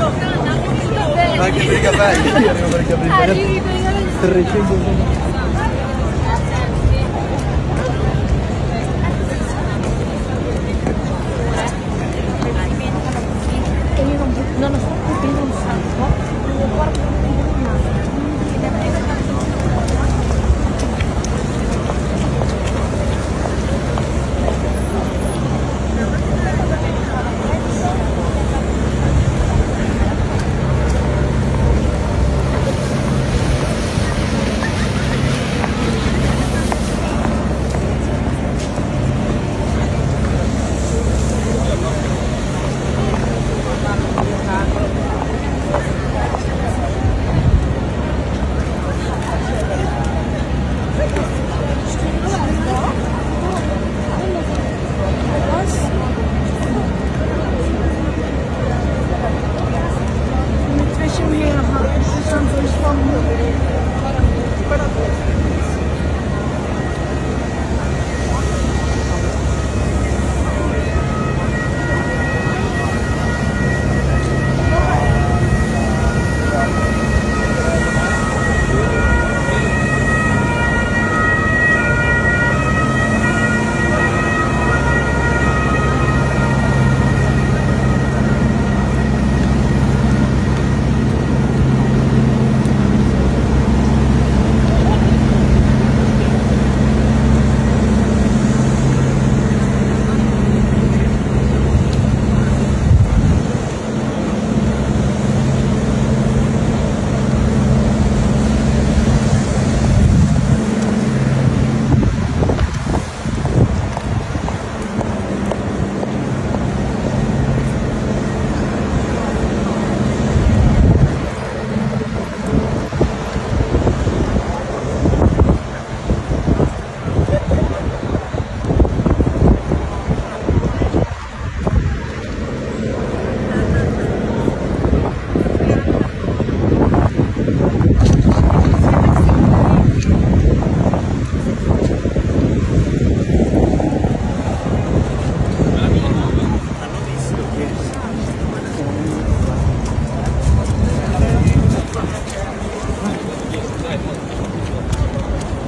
Anche perché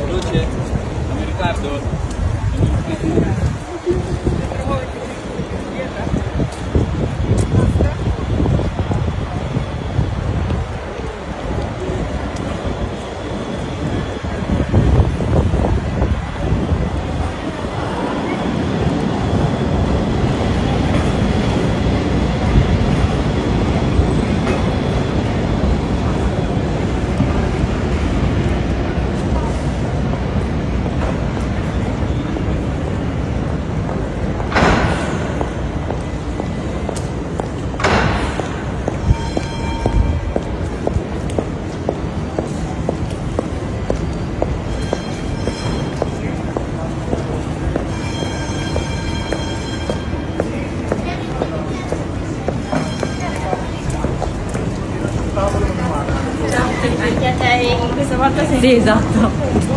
Luce, mi ricordo. 谢谢。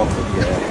off of the.